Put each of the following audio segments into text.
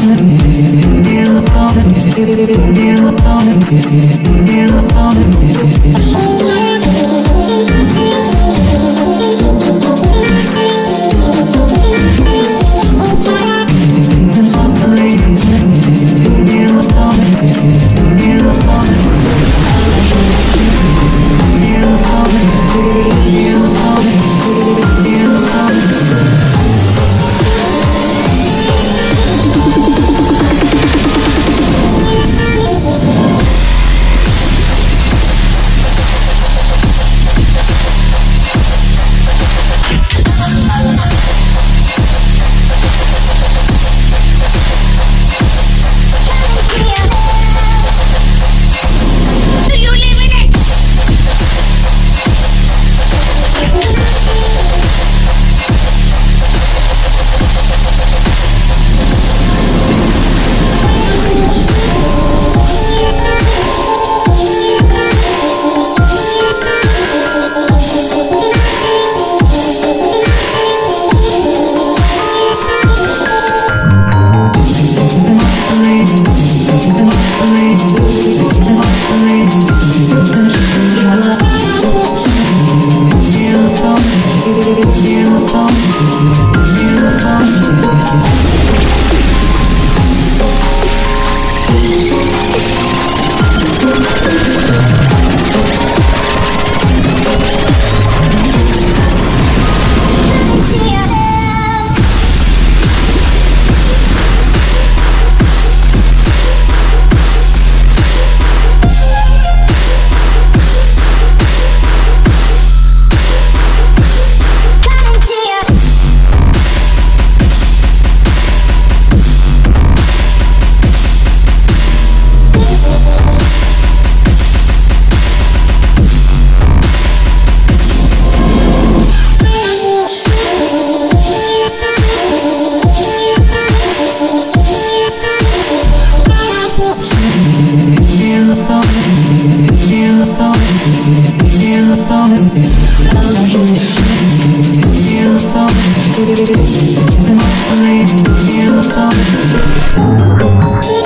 Deal about it, deal about it, deal about it, deal about it. Thank you.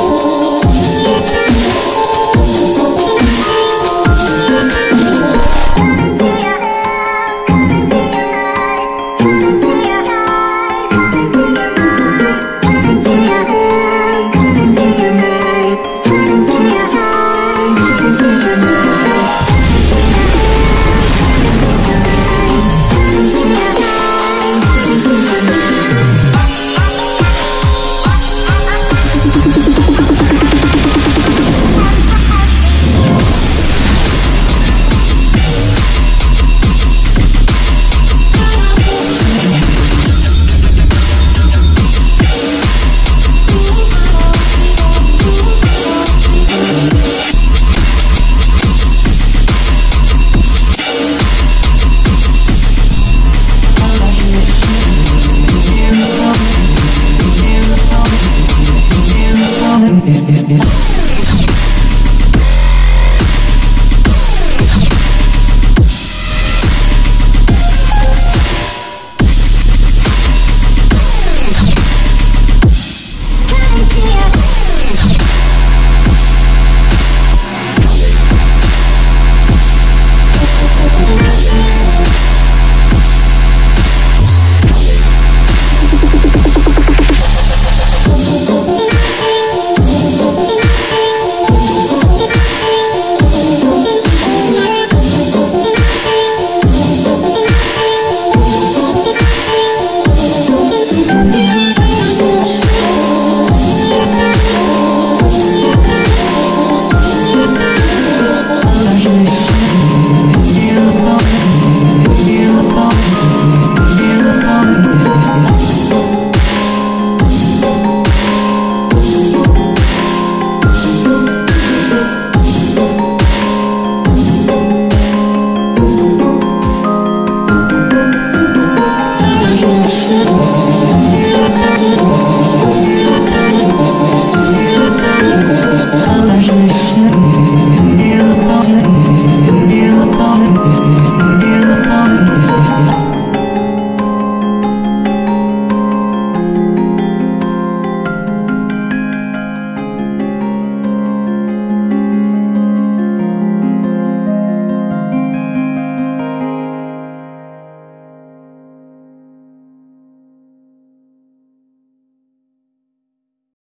it.